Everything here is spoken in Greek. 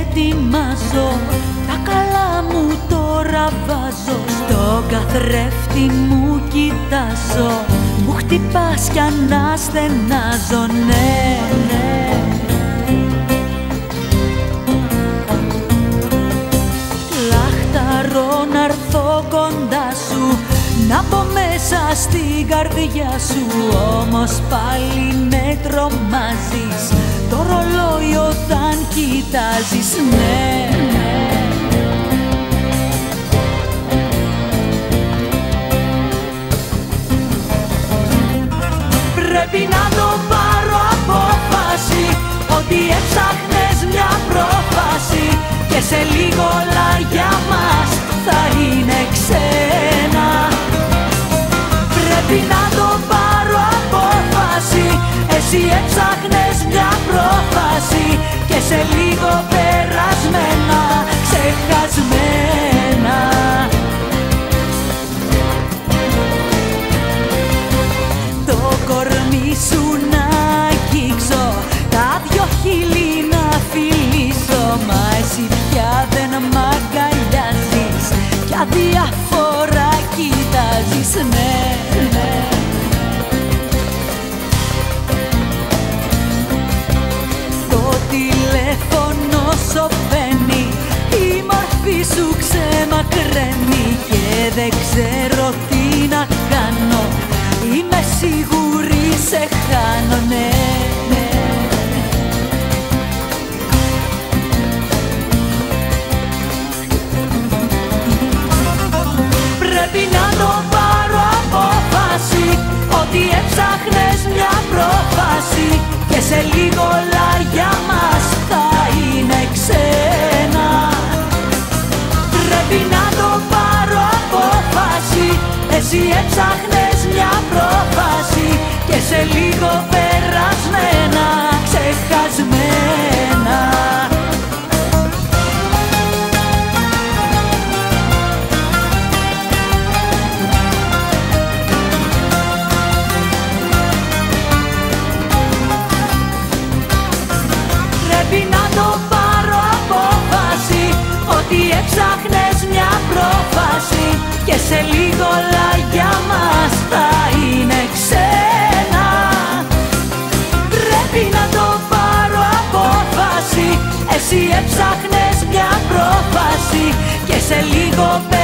ετοιμάζω. Τα καλά μου τώρα βάζω. Στο καθρέφτη μου κοιτάζω. Μου χτυπάς κι αναστενάζω ναι, ναι. Λαχταρώ να έρθω κοντά σου να μπω μέσα στην καρδιά σου. Όμως πάλι με τρομάζεις Το ρολόι όταν κοιτάζεις ναι, ναι. Πρέπει να το πάρω απόφαση Ότι έψαχνες μια πρόφαση Και σε λίγο όλα για μας θα είναι ξένα Πρέπει να λίγο περασμένα Ξεχασμένα. Το κορμί σου να αγγίξω Τα δυο χείλη να φιλήσω. Μα εσύ πια δεν μ' αγκαλιάζεις Πια διαφορά κοιτάζεις ναι, σωπαίνει Η μορφή σου ξεμακραίνει Και δεν ξέρω τι να κάνω. Είμαι σίγουρη σε χάνω έψαχνες μια πρόφαση Και σε λίγο περασμένα Ξεχασμένα σε λίγο